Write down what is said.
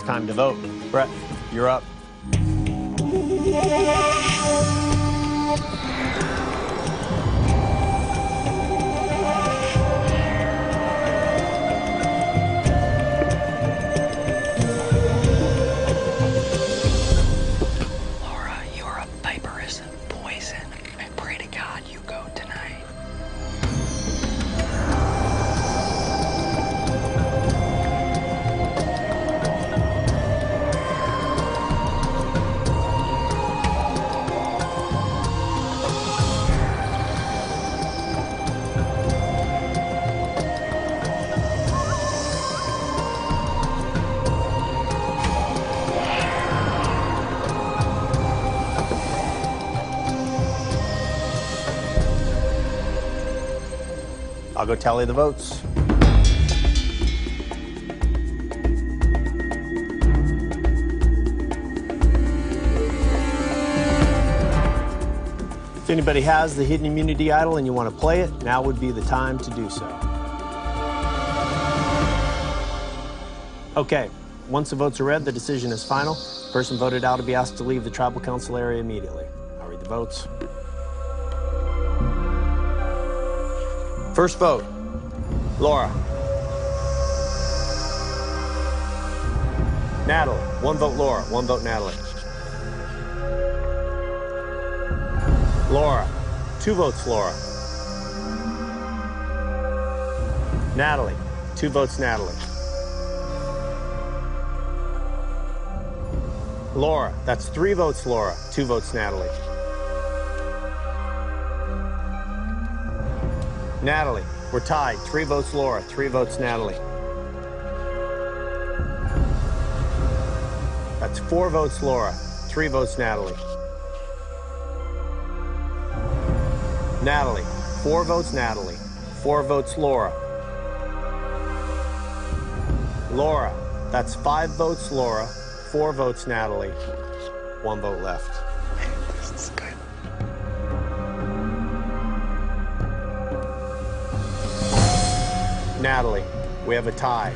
it's time to vote. Brett, you're up. I'll go tally the votes. If anybody has the hidden immunity idol and you want to play it, now would be the time to do so. Okay, once the votes are read, the decision is final. Person voted out will be asked to leave the tribal council area immediately. I'll read the votes. First vote, Laura. Natalie, one vote Laura, one vote Natalie. Laura, two votes Laura. Natalie, two votes Natalie. Laura, that's three votes Laura, two votes Natalie. Natalie, we're tied. Three votes Laura, three votes Natalie. That's four votes Laura, three votes Natalie. Natalie, four votes Natalie, four votes Laura. Laura, that's five votes Laura, four votes Natalie, one vote left. Natalie, we have a tie.